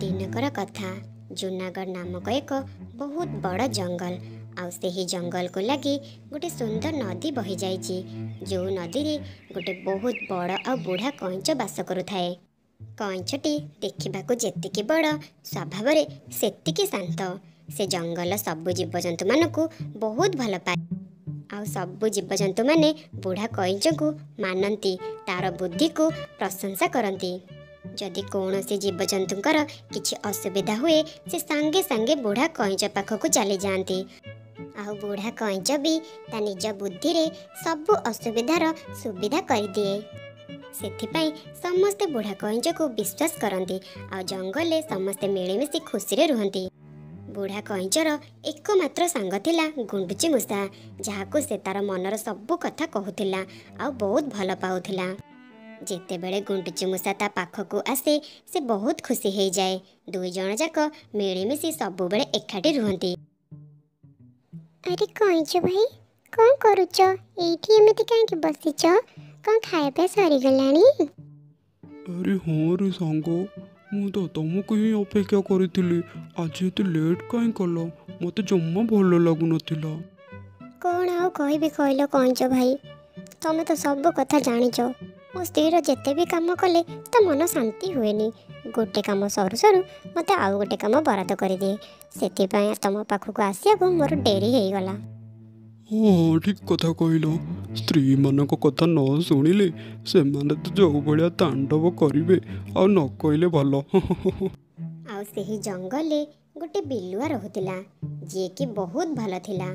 ଦିନକର କଥା ଜୁନାଗଡ଼ ନାମକ ଏକ ବହୁତ ବଡ଼ ଜଙ୍ଗଲ। ଆଉ ସେହି ଜଙ୍ଗଲକୁ ଲାଗି ଗୋଟେ ସୁନ୍ଦର ନଦୀ ବହିଯାଇଛି ଯେଉଁ ନଦୀରେ ଗୋଟେ ବହୁତ ବଡ଼ ଆଉ ବୁଢ଼ା କଇଁଚ ବାସ କରୁଥାଏ। କଇଁଚଟି ଦେଖିବାକୁ ଯେତିକି ବଡ଼ ସ୍ୱଭାବରେ ସେତିକି ଶାନ୍ତ। ସେ ଜଙ୍ଗଲ ସବୁ ଜୀବଜନ୍ତୁମାନଙ୍କୁ ବହୁତ ଭଲ ପାଏ। ଆଉ ସବୁ ଜୀବଜନ୍ତୁମାନେ ବୁଢ଼ା କଇଁଚକୁ ମାନନ୍ତି ତାର ବୁଦ୍ଧିକୁ ପ୍ରଶଂସା କରନ୍ତି। ଯଦି କୌଣସି ଜୀବଜନ୍ତୁଙ୍କର କିଛି ଅସୁବିଧା ହୁଏ ସେ ସାଙ୍ଗେ ସାଙ୍ଗେ ବୁଢ଼ା କଇଁଚ ପାଖକୁ ଚାଲିଯାଆନ୍ତି। ଆଉ ବୁଢ଼ା କଇଁଚ ବି ତା ନିଜ ବୁଦ୍ଧିରେ ସବୁ ଅସୁବିଧାର ସୁବିଧା କରିଦିଏ। ସେଥିପାଇଁ ସମସ୍ତେ ବୁଢ଼ା କଇଁଚକୁ ବିଶ୍ୱାସ କରନ୍ତି। ଆଉ ଜଙ୍ଗଲରେ ସମସ୍ତେ ମିଳିମିଶି ଖୁସିରେ ରୁହନ୍ତି। ବୁଢ଼ା କଇଁଚର ଏକମାତ୍ର ସାଙ୍ଗ ଥିଲା ଗୁଣ୍ଡୁଚି ମୂଷା ଯାହାକୁ ସେ ତାର ମନର ସବୁ କଥା କହୁଥିଲା ଆଉ ବହୁତ ଭଲ ପାଉଥିଲା। ଯେତେବେଳେ ଗୁଣ୍ଡୁଚି ମୂଷା ତା ପାଖକୁ ଆସେ ସେ ବହୁତ ଖୁସି ହେଇଯାଏ। ଦୁଇ ଜଣ ଯାକ ମିଳିମିଶି ସବୁବେଳେ ଏକାଠି ରୁହନ୍ତି। ଆରେ କଇଁଚ ଭାଇ କ'ଣ କରୁଛ ଏଇଠି ଏମିତି କାହିଁକି ବସିଛ କ'ଣ ଖାଇବା ସରିଗଲାଣି? ଆରେ ହଁ ରେ ସାଙ୍ଗ ମୁଁ ତ ତମକୁ ହିଁ ଅପେକ୍ଷା କରିଥିଲି। ଆଜି ଏତେ ଲେଟ୍ କାହିଁ କଲ? ମୋତେ ଜମା ଭଲ ଲାଗୁନଥିଲା। କ'ଣ ଆଉ କହିବି କହିଲ କଇଁଚ ଭାଇ? ତମେ ତ ସବୁ କଥା ଜାଣିଛ ମୋ ସ୍ତ୍ରୀର ଯେତେ ବି କାମ କଲେ ତା ମନ ଶାନ୍ତି ହୁଏନି। ଗୋଟେ କାମ ସରୁ ସରୁ ମୋତେ ଆଉ ଗୋଟେ କାମ ବରାଦ କରିଦିଏ। ସେଥିପାଇଁ ତମ ପାଖକୁ ଆସିବାକୁ ମୋର ଡେରି ହେଇଗଲା। ହଁ ଠିକ୍ କଥା କହିଲ ସ୍ତ୍ରୀମାନଙ୍କ କଥା ନ ଶୁଣିଲେ ସେମାନେ ତ ଯେଉଁ ଭଳିଆ ତାଣ୍ଡବ କରିବେ ଆଉ ନ କହିଲେ ଭଲ। ଆଉ ସେହି ଜଙ୍ଗଲରେ ଗୋଟେ ବିଲୁଆ ରହୁଥିଲା ଯିଏକି ବହୁତ ଭଲ ଥିଲା।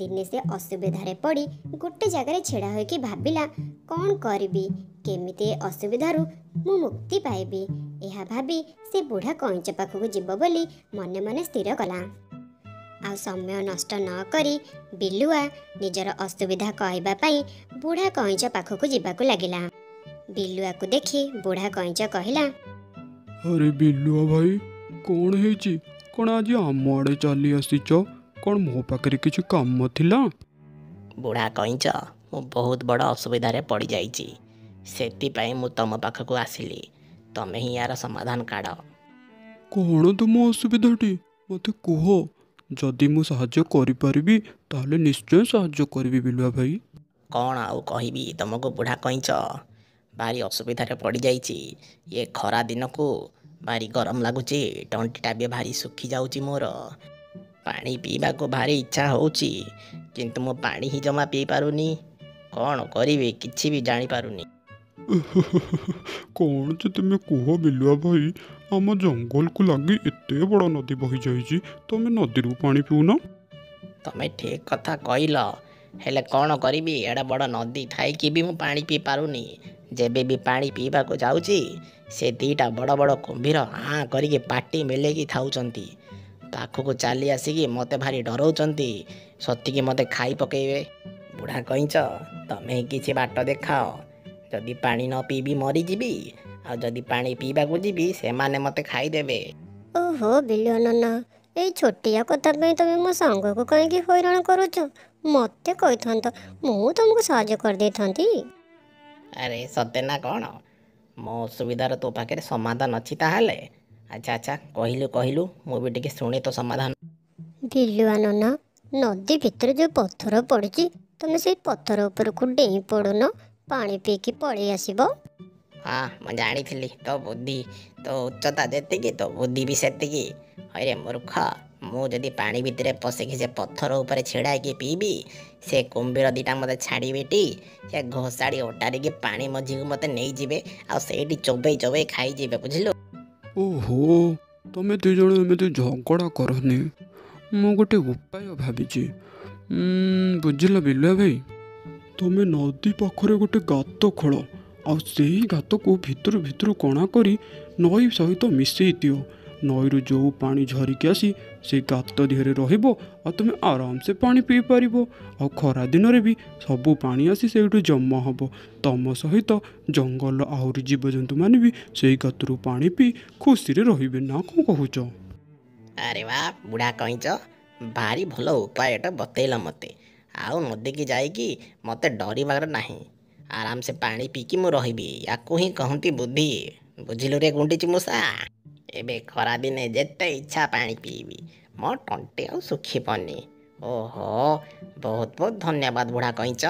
ଦିନେ ସେ ଅସୁବିଧାରେ ପଡ଼ି ଗୋଟେ ଜାଗାରେ ଛିଡ଼ା ହୋଇକି ଭାବିଲା କ'ଣ କରିବି? କେମିତି ଏ ଅସୁବିଧାରୁ ମୁଁ ମୁକ୍ତି ପାଇବି? ଏହା ଭାବି ସେ ବୁଢ଼ା କଇଁଚ ପାଖକୁ ଯିବ ବୋଲି ମନେ ମନେ ସ୍ଥିର କଲା। ଆଉ ସମୟ ନଷ୍ଟ ନ କରି ବିଲୁଆ ନିଜର ଅସୁବିଧା କହିବା ପାଇଁ ବୁଢ଼ା କଇଁଚ ପାଖକୁ ଯିବାକୁ ଲାଗିଲା। ବିଲୁଆକୁ ଦେଖି ବୁଢ଼ା କଇଁଚ କହିଲା ଆରେ ବିଲୁଆ ଭାଇ କ'ଣ ହେଇଛି? କ'ଣ ଆଜି ଆମ ଆଡ଼େ ଚାଲି ଆସିଛ? କ'ଣ ମୋ ପାଖରେ କିଛି କାମ ଥିଲା? ବୁଢ଼ା କଇଁଚ ମୁଁ ବହୁତ ବଡ଼ ଅସୁବିଧାରେ ପଡ଼ିଯାଇଛି। ସେଥିପାଇଁ ମୁଁ ତମ ପାଖକୁ ଆସିଲି। ତମେ ହିଁ ୟାର ସମାଧାନ କାଢ଼। କ'ଣ ତୁମ ଅସୁବିଧାଟି? ମୋତେ କୁହ। ଯଦି ମୁଁ ସାହାଯ୍ୟ କରିପାରିବି ତାହେଲେ ନିଶ୍ଚୟ ସାହାଯ୍ୟ କରିବି ବିଲୁଆ ଭାଇ। କ'ଣ ଆଉ କହିବି? ତମକୁ ବୁଢ଼ା କଇଁଚ। ଭାରି ଅସୁବିଧାରେ ପଡ଼ିଯାଇଛି। ଇଏ ଖରା ଦିନକୁ ଭାରି ଗରମ ଲାଗୁଛି ତଣ୍ଟିଟା ବି ଭାରି ଶୁଖି ଯାଉଛି ମୋର। ପାଣି ପିଇବାକୁ ଭାରି ଇଚ୍ଛା ହେଉଛି କିନ୍ତୁ ମୁଁ ପାଣି ହିଁ ଜମା ପିଇପାରୁନି କ'ଣ କରିବି? କିଛି ବି ଜାଣିପାରୁନି। କ'ଣ ଯେ ତୁମେ କୁହ ବିଲୁଆ ଭାଇ? ଆମ ଜଙ୍ଗଲକୁ ଲାଗି ଏତେ ବଡ଼ ନଦୀ ବହିଯାଇଛି ତମେ ନଦୀରୁ ପାଣି ପିଉନ? ତମେ ଠିକ୍ କଥା କହିଲ। ହେଲେ କ'ଣ କରିବି? ଏଡ଼େ ବଡ଼ ନଦୀ ଥାଇକି ବି ମୁଁ ପାଣି ପିଇ ପାରୁନି। ଯେବେ ବି ପାଣି ପିଇବାକୁ ଯାଉଛି ସେ ଦୁଇଟା ବଡ଼ ବଡ଼ କୁମ୍ଭୀର ଆଁ କରିକି ପାଟି ମିଲେଇକି ଥାଉଛନ୍ତି। ପାଖକୁ ଚାଲି ଆସିକି ମୋତେ ଭାରି ଡରଉଛନ୍ତି। ସତିକି ମୋତେ ଖାଇ ପକେଇବେ। ବୁଢ଼ା କଇଁଚ ତମେ ହିଁ କିଛି ବାଟ ଦେଖାଅ। ଯଦି ପାଣି ନ ପିଇବି ମରିଯିବି ଆଉ ଯଦି ପାଣି ପିଇବାକୁ ଯିବି ସେମାନେ ମୋତେ ଖାଇଦେବେ। ଓହୋ ବିଲୁଆ ନନା ଏଇ ଛୋଟିଆ କଥା ପାଇଁ ତମେ ମୋ ସାଙ୍ଗକୁ କାହିଁକି ହଇରାଣ କରୁଛ? ମୋତେ କହିଥାନ୍ତ ମୁଁ ତମକୁ ସାହାଯ୍ୟ କରିଦେଇଥାନ୍ତି। ଆରେ ସତେ ନା କ'ଣ? ମୋ ଅସୁବିଧାର ତୋ ପାଖରେ ସମାଧାନ ଅଛି ତାହେଲେ? ଆଚ୍ଛା ଆଚ୍ଛା କହିଲୁ କହିଲୁ ମୁଁ ବି ଟିକେ ଶୁଣେ ତୋ ସମାଧାନ। ବିଲୁଆ ନନା ନଦୀ ଭିତରେ ଯେଉଁ ପଥର ପଡ଼ିଛି ତମେ ସେଇ ପଥର ଉପରକୁ ଡେଇଁ ପଡ଼ୁନ ପାଣି ପିଇକି ପଳେଇ ଆସିବ। ହଁ ମୁଁ ଜାଣିଥିଲି ତୋ ବୁଦ୍ଧି ତୋ ଉଚ୍ଚତା ଯେତିକି ତୋ ବୁଦ୍ଧି ବି ସେତିକି ହଇରେ ମୂର୍ଖ ମୁଁ ଯଦି ପାଣି ଭିତରେ ପଶିକି ସେ ପଥର ଉପରେ ଛିଡ଼ା ହେଇକି ପିଇବି ସେ କୁମ୍ଭୀର ଦୁଇଟା ମୋତେ ଛାଡ଼ିବେଟି ସେ ଘୋଷାଡ଼ି ଓଟାରିକି ପାଣି ମଝିକୁ ମୋତେ ନେଇଯିବେ ଆଉ ସେଇଠି ଚୋବେଇ ଚୋବେଇ ଖାଇଯିବେ ବୁଝିଲୁ? ଓହୋ ତମେ ଦୁଇ ଜଣ ଏମିତି ଝଗଡ଼ା କରନି। ମୁଁ ଗୋଟେ ଉପାୟ ଭାବିଛି। ଉଁ, ବୁଝିଲ ବିଲୁଆ ଭାଇ? ତମେ ନଦୀ ପାଖରେ ଗୋଟେ ଗାତ ଖୋଳ ଆଉ ସେଇ ଗାତକୁ ଭିତରୁ ଭିତରୁ କଣା କରି ନଈ ସହିତ ମିଶେଇ ଦିଅ। ନଈରୁ ଯେଉଁ ପାଣି ଝରିକି ଆସି ସେଇ ଗାତ ଦିହରେ ରହିବ ଆଉ ତୁମେ ଆରାମସେ ପାଣି ପିଇପାରିବ ଆଉ ଖରା ଦିନରେ ବି ସବୁ ପାଣି ଆସି ସେଇଠୁ ଜମା ହେବ। ତମ ସହିତ ଜଙ୍ଗଲ ଆହୁରି ଜୀବଜନ୍ତୁମାନେ ବି ସେଇ ଗାତରୁ ପାଣି ପିଇ ଖୁସିରେ ରହିବେ ନା କ'ଣ କହୁଛ? ଆରେ ବା ବୁଢ଼ା କଇଁଚ ଭାରି ଭଲ ଉପାୟଟା ବତେଇଲ ମୋତେ। ଆଉ ନଦୀକି ଯାଇକି ମୋତେ ଡରିବାର ନାହିଁ। ଆରାମସେ ପାଣି ପିଇକି ମୁଁ ରହିବି। ୟାକୁ ହିଁ କହନ୍ତି ବୁଦ୍ଧି। ବୁଝିଲୁ ରେ ଗୁଣ୍ଡିଚି ମୂଷା? ଏବେ ଖରାଦିନେ ଯେତେ ଇଚ୍ଛା ପାଣି ପିଇବି ମୋ ତଣ୍ଟି ଆଉ ଶୁଖିବନି। ଓହୋ ବହୁତ ବହୁତ ଧନ୍ୟବାଦ ବୁଢ଼ା କଇଁଚ।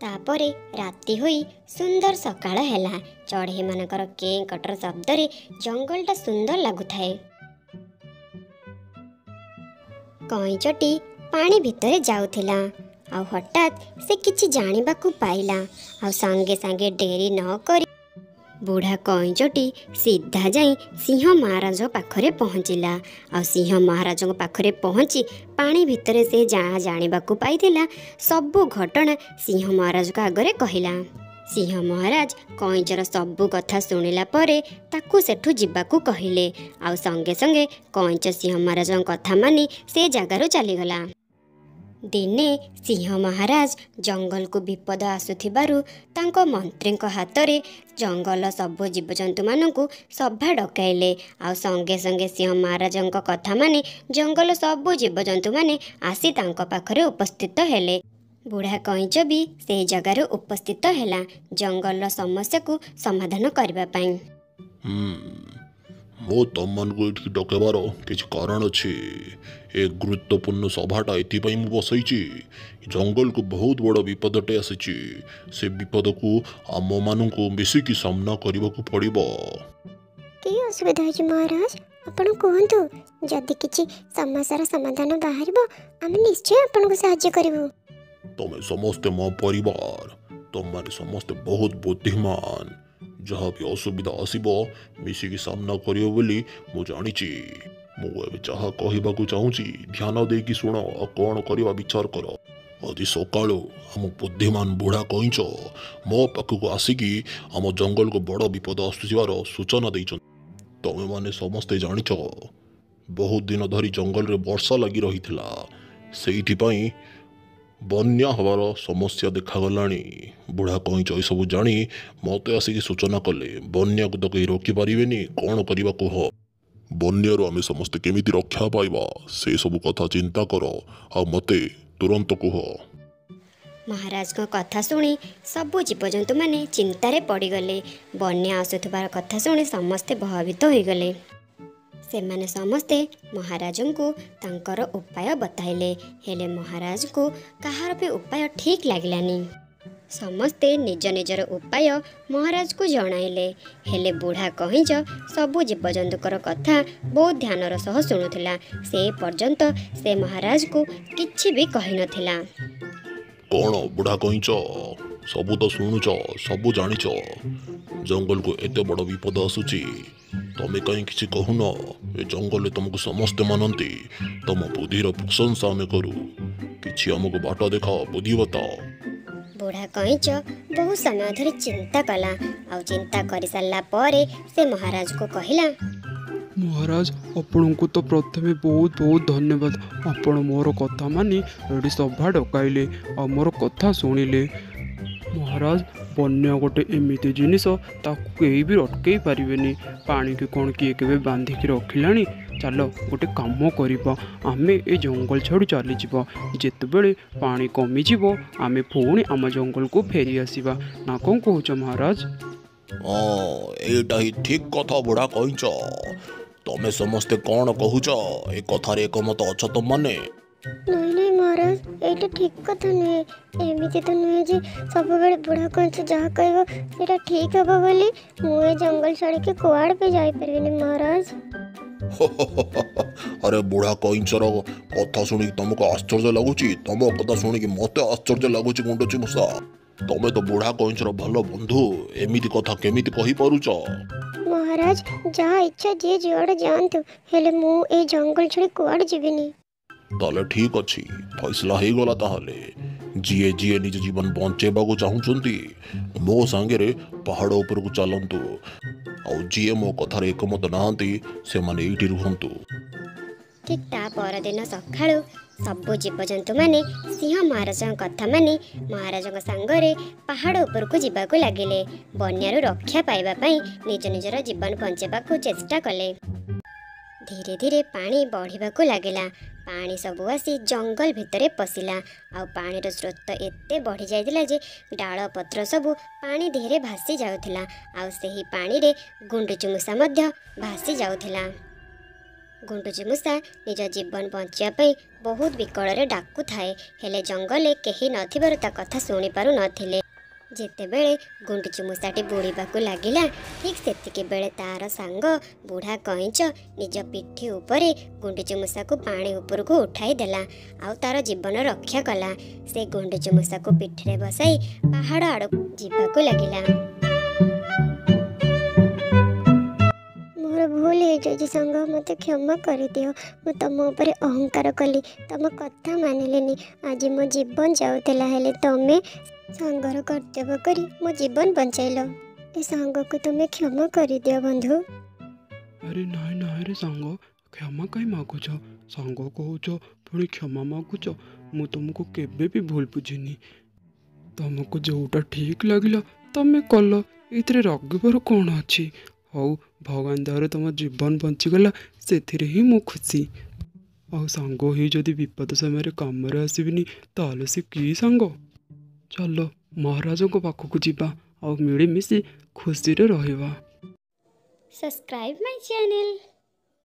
ତାପରେ ରାତି ହୋଇ ସୁନ୍ଦର ସକାଳ ହେଲା। ଚଢ଼େଇମାନଙ୍କର କେଁ କଟର ଶବ୍ଦରେ ଜଙ୍ଗଲଟା ସୁନ୍ଦର ଲାଗୁଥାଏ। କଇଁଚଟି ପାଣି ଭିତରେ ଯାଉଥିଲା। ଆଉ ହଠାତ୍ ସେ କିଛି ଜାଣିବାକୁ ପାଇଲା ଆଉ ସାଙ୍ଗେ ସାଙ୍ଗେ ଡେରି ନ କରି ବୁଢ଼ା କଇଁଚଟି ସିଧା ଯାଇ ସିଂହ ମହାରାଜ ପାଖରେ ପହଞ୍ଚିଲା। ଆଉ ସିଂହ ମହାରାଜଙ୍କ ପାଖରେ ପହଞ୍ଚି ପାଣି ଭିତରେ ସେ ଯାହା ଜାଣିବାକୁ ପାଇଥିଲା ସବୁ ଘଟଣା ସିଂହ ମହାରାଜଙ୍କ ଆଗରେ କହିଲା। ସିଂହ ମହାରାଜ କଇଁଚର ସବୁ କଥା ଶୁଣିଲା ପରେ ତାକୁ ସେଠୁ ଯିବାକୁ କହିଲେ। ଆଉ ସଙ୍ଗେ ସଙ୍ଗେ କଇଁଚ ସିଂହ ମହାରାଜଙ୍କ କଥା ମାନି ସେ ଜାଗାରୁ ଚାଲିଗଲା। ଦିନେ ସିଂହ ମହାରାଜ ଜଙ୍ଗଲକୁ ବିପଦ ଆସୁଥିବାରୁ ତାଙ୍କ ମନ୍ତ୍ରୀଙ୍କ ହାତରେ ଜଙ୍ଗଲ ସବୁ ଜୀବଜନ୍ତୁମାନଙ୍କୁ ସଭା ଡକାଇଲେ। ଆଉ ସଙ୍ଗେ ସଙ୍ଗେ ସିଂହ ମହାରାଜଙ୍କ କଥା ମାନି ଜଙ୍ଗଲ ସବୁ ଜୀବଜନ୍ତୁମାନେ ଆସି ତାଙ୍କ ପାଖରେ ଉପସ୍ଥିତ ହେଲେ। ବୁଢ଼ା କଇଁଚ ବି ସେହି ଜାଗାରେ ଉପସ୍ଥିତ ହେଲା ଜଙ୍ଗଲର ସମସ୍ୟାକୁ ସମାଧାନ କରିବା ପାଇଁ। ମୁଁ ତମମାନଙ୍କୁ ଏଠିକି ଡକେଇବାର କିଛି କାରଣ ଅଛି। ଏ ଗୁରୁତ୍ୱପୂର୍ଣ୍ଣ ସଭାଟା ଏଥିପାଇଁ ମୁଁ ବସେଇଛି। ଜଙ୍ଗଲକୁ ବହୁତ ବଡ଼ ବିପଦଟେ ଆସିଛି। ସେ ବିପଦକୁ ଆମମାନଙ୍କୁ ମିଶିକି ସାମ୍ନା କରିବାକୁ ପଡ଼ିବ। କି ଅସୁବିଧା ହେଇଛି ମହାରାଜ? ଆପଣ କୁହନ୍ତୁ ଯଦି କିଛି ସମସ୍ୟାର ସମାଧାନ ବାହାରିବ ଆମେ ନିଶ୍ଚୟ ଆପଣଙ୍କୁ ସାହାଯ୍ୟ କରିବୁ। ତମେ ସମସ୍ତେ ମୋ ପରିବାର। ତମମାନେ ସମସ୍ତେ ବହୁତ ବୁଦ୍ଧିମାନ। ଯାହା ବି ଅସୁବିଧା ଆସିବ ମିଶିକି ସାମ୍ନା କରିବ ବୋଲି ମୁଁ ଜାଣିଛି। ମୁଁ ଏବେ ଯାହା କହିବାକୁ ଚାହୁଁଛି ଧ୍ୟାନ ଦେଇକି ଶୁଣ ଆଉ କ'ଣ କରିବା ବିଚାର କର। ଆଜି ସକାଳୁ ଆମ ବୁଦ୍ଧିମାନ ବୁଢ଼ା କଇଁଚ ମୋ ପାଖକୁ ଆସିକି ଆମ ଜଙ୍ଗଲକୁ ବଡ଼ ବିପଦ ଆସୁଥିବାର ସୂଚନା ଦେଇଛନ୍ତି। ତମେମାନେ ସମସ୍ତେ ଜାଣିଛ ବହୁତ ଦିନ ଧରି ଜଙ୍ଗଲରେ ବର୍ଷା ଲାଗି ରହିଥିଲା। ସେଇଥିପାଇଁ ବନ୍ୟା ହେବାର ସମସ୍ୟା ଦେଖାଗଲାଣି। ବୁଢ଼ା କଇଁଚ ଏସବୁ ଜାଣି ମୋତେ ଆସିକି ସୂଚନା କଲେ ବନ୍ୟାକୁ ତ କେହି ରୋକିପାରିବେନି କ'ଣ କରିବା କୁହ? ବନ୍ୟାରୁ ଆମେ ସମସ୍ତେ କେମିତି ରକ୍ଷା ପାଇବା? ସେସବୁ କଥା ଚିନ୍ତା କର। ଆଉ ମୋତେ ତୁରନ୍ତ କୁହ। ମହାରାଜଙ୍କ କଥା ଶୁଣି ସବୁ ଜୀବଜନ୍ତୁମାନେ ଚିନ୍ତାରେ ପଡ଼ିଗଲେ। ବନ୍ୟା ଆସୁଥିବାର କଥା ଶୁଣି ସମସ୍ତେ ଭୟଭୀତ ହୋଇଗଲେ। ସେମାନେ ସମସ୍ତେ ମହାରାଜଙ୍କୁ ତାଙ୍କର ଉପାୟ ବତାଇଲେ। ହେଲେ ମହାରାଜଙ୍କୁ କାହାର ବି ଉପାୟ ଠିକ୍ ଲାଗିଲାନି। ସମସ୍ତେ ନିଜ ନିଜର ଉପାୟ ମହାରାଜକୁ ଜଣାଇଲେ। ହେଲେ ବୁଢ଼ା କଇଁଚ ସବୁ ଜୀବଜନ୍ତୁଙ୍କର କଥା ବହୁତ ଧ୍ୟାନର ସହ ଶୁଣୁଥିଲା। ସେ ପର୍ଯ୍ୟନ୍ତ ସେ ମହାରାଜକୁ କିଛି ବି କହିନଥିଲା। କ'ଣ ବୁଢ଼ା କଇଁଚ? ସବୁ ତ ଶୁଣୁଛ ସବୁ ଜାଣିଛ। ଜଙ୍ଗଲକୁ ଏତେ ବଡ଼ ବିପଦ ଆସୁଛି ତମେ କାହିଁ କିଛି କହୁନ? ଏ ଜଙ୍ଗଲରେ ତମକୁ ସମସ୍ତେ ମାନନ୍ତି। ତମ ବୁଦ୍ଧିର ପ୍ରଶଂସା ଆମେ କରୁ। କିଛି ଆମକୁ ବାଟ ଦେଖାଅ ବୁଦ୍ଧି ବତାଅ ବୁଢ଼ା କଇଁଚ ବହୁତ ସମୟ ଧରି ଚିନ୍ତା କଲା। ଆଉ ଚିନ୍ତା କରିସାରିଲା ପରେ ସେ ମହାରାଜକୁ କହିଲା ମହାରାଜ ଆପଣଙ୍କୁ ତ ପ୍ରଥମେ ବହୁତ ବହୁତ ଧନ୍ୟବାଦ। ଆପଣ ମୋର କଥା ମାନି ଏଠି ସଭା ଡକାଇଲେ ଆଉ ମୋର କଥା ଶୁଣିଲେ। ମହାରାଜ ବନ୍ୟା ଗୋଟେ ଏମିତି ଜିନିଷ ତାକୁ କେହି ବି ଅଟକେଇ ପାରିବେନି। ପାଣିକି କ'ଣ କିଏ କେବେ ବାନ୍ଧିକି ରଖିଲାଣି? ଚାଲ ଗୋଟେ କାମ କରିବା। ଆମେ ଏ ଜଙ୍ଗଲ ଛାଡ଼ି ଚାଲିଯିବା। ଯେତେବେଳେ ପାଣି କମିଯିବ ଆମେ ପୁଣି ଆମ ଜଙ୍ଗଲକୁ ଫେରି ଆସିବା। ନା କ'ଣ କହୁଛ ମହାରାଜ? ହଁ ଏଇଟା ହିଁ ଠିକ୍ କଥା ବୁଢ଼ା କଇଁଚ ତମେ ସମସ୍ତେ କ'ଣ କହୁଛ? ଏ କଥାରେ ଏକମତ ଅଛ ତମମାନେ ନାଇଁ ନାଇଁ ମହାରାଜ ଏଇଟା ଠିକ୍ କଥା ନୁହେଁ ଏମିତି ତ ନୁହେଁ ଯେ ସବୁବେଳେ ବୁଢ଼ା କଇଁଚ ଯାହା କହିବ ସେଇଟା ଠିକ୍ ହବ ବୋଲି ମୁଁ ଏ ଜଙ୍ଗଲ ଛାଡ଼ିକି କୁଆଡ଼େ ବି ଯାଇପାରିବିନି ମହାରାଜ ଆରେ ବୁଢ଼ା କଇଁଚର କଥା ଶୁଣିକି ତମକୁ ଆଶ୍ଚର୍ଯ୍ୟ ଲାଗୁଛି ତମ କଥା ଶୁଣିକି ମୋତେ ଆଶ୍ଚର୍ଯ୍ୟ ଲାଗୁଛି ଗୁଣ୍ଡୁଚି ମୂଷା ତମେ ତ ବୁଢ଼ା କଇଁଚର ଭଲ ବନ୍ଧୁ ଏମିତି କଥା କେମିତି କହିପାରୁଛ ମହାରାଜ ଯାହା ଇଚ୍ଛା ଯିଏ ଯୁଆଡ଼େ ଯାଆନ୍ତୁ ହେଲେ ମୁଁ ଏଇ ଜଙ୍ଗଲ ଛାଡ଼ି କୁଆଡ଼େ ଯିବିନି ତାହେଲେ ଠିକ୍ ଅଛି। ଫଇସଲା ହେଇଗଲା ତାହେଲେ। ଯିଏ ଯିଏ ନିଜ ଜୀବନ ବଞ୍ଚେଇବାକୁ ଚାହୁଁଛନ୍ତି ମୋ ସାଙ୍ଗରେ ପାହାଡ଼ ଉପରକୁ ଚାଲନ୍ତୁ। ଆଉ ଯିଏ ମୋ କଥାରେ ଏକମତ ନାହାନ୍ତି ସେମାନେ ଏଇଠି ରୁହନ୍ତୁ। ଠିକ୍ ତା ପରଦିନ ସକାଳୁ ସବୁ ଜୀବଜନ୍ତୁମାନେ ସିଂହ ମହାରାଜଙ୍କ କଥା ମାନି ମହାରାଜଙ୍କ ସାଙ୍ଗରେ ପାହାଡ଼ ଉପରକୁ ଯିବାକୁ ଲାଗିଲେ। ବନ୍ୟାରୁ ରକ୍ଷା ପାଇବା ପାଇଁ ନିଜ ନିଜର ଜୀବନ ବଞ୍ଚାଇବାକୁ ଚେଷ୍ଟା କଲେ। ଧୀରେ ଧୀରେ ପାଣି ବଢ଼ିବାକୁ ଲାଗିଲା। ପାଣି ସବୁ ଆସି ଜଙ୍ଗଲ ଭିତରେ ପଶିଲା। ଆଉ ପାଣିର ସ୍ରୋତ ଏତେ ବଢ଼ି ଯାଇଥିଲା ଯେ ଡାଳ ପତ୍ର ସବୁ ପାଣି ଦେହରେ ଭାସି ଯାଉଥିଲା। ଆଉ ସେହି ପାଣିରେ ଗୁଣ୍ଡୁଚି ମୂଷା ମଧ୍ୟ ଭାସି ଯାଉଥିଲା। ଗୁଣ୍ଡୁଚି ମୂଷା ନିଜ ଜୀବନ ବଞ୍ଚିବା ପାଇଁ ବହୁତ ବିକଳରେ ଡାକୁଥାଏ। ହେଲେ ଜଙ୍ଗଲରେ କେହି ନଥିବାରୁ ତା କଥା ଶୁଣିପାରୁ ନଥିଲେ। ଯେତେବେଳେ ଗୁଣ୍ଡୁଚି ମୂଷାଟି ବୁଡ଼ିବାକୁ ଲାଗିଲା ଠିକ୍ ସେତିକି ବେଳେ ତାର ସାଙ୍ଗ ବୁଢ଼ା କଇଁଚ ନିଜ ପିଠି ଉପରେ ଗୁଣ୍ଡୁଚି ମୂଷାକୁ ପାଣି ଉପରକୁ ଉଠାଇ ଦେଲା ଆଉ ତାର ଜୀବନ ରକ୍ଷା କଲା। ସେ ଗୁଣ୍ଡୁଚି ମୂଷାକୁ ପିଠିରେ ବସାଇ ପାହାଡ଼ ଆଡ଼କୁ ଯିବାକୁ ଲାଗିଲା। ଭୁଲ ହେଇଯାଇଛି ସାଙ୍ଗ ମୋତେ କ୍ଷମା କରିଦିଅ। ମୁଁ ତମ ଉପରେ ଅହଙ୍କାର କଲି ତମ କଥା ମାନିଲିନି। ଆଜି ମୋ ଜୀବନ ଯାଉଥିଲା ହେଲେ ତମେ ସାଙ୍ଗର କର୍ତ୍ତବ୍ୟ କରି ମୋ ଜୀବନ ବଞ୍ଚାଇଲ। ଏ ସାଙ୍ଗକୁ ତୁମେ କ୍ଷମା କରିଦିଅ ବନ୍ଧୁ। ଆରେ ନାଇଁ ନାଇଁ ରେ ସାଙ୍ଗ କ୍ଷମା କାହିଁ ମାଗୁଛ? ସାଙ୍ଗ କହୁଛ ପୁଣି କ୍ଷମା ମାଗୁଛ? ମୁଁ ତୁମକୁ କେବେ ବି ଭୁଲ ବୁଝିନି। ତମକୁ ଯୋଉଟା ଠିକ୍ ଲାଗିଲା ତମେ କଲ। ଏଥିରେ ରାଗିବାର କ'ଣ ଅଛି? ହଉ ଭଗବାନ ଦୟାରୁ ତମ ଜୀବନ ବଞ୍ଚିଗଲା ସେଥିରେ ହିଁ ମୁଁ ଖୁସି ଆଉ ସାଙ୍ଗ ହେଇ ଯଦି ବିପଦ ସମୟରେ କାମରେ ଆସିବିନି ତାହେଲେ ସେ କି ସାଙ୍ଗ ଚାଲ ମହାରାଜଙ୍କ ପାଖକୁ ଯିବା ଆଉ ମିଳିମିଶି ଖୁସିରେ ରହିବା ସବସ୍କ୍ରାଇବ୍ ମାଇ ଚ୍ୟାନେଲ୍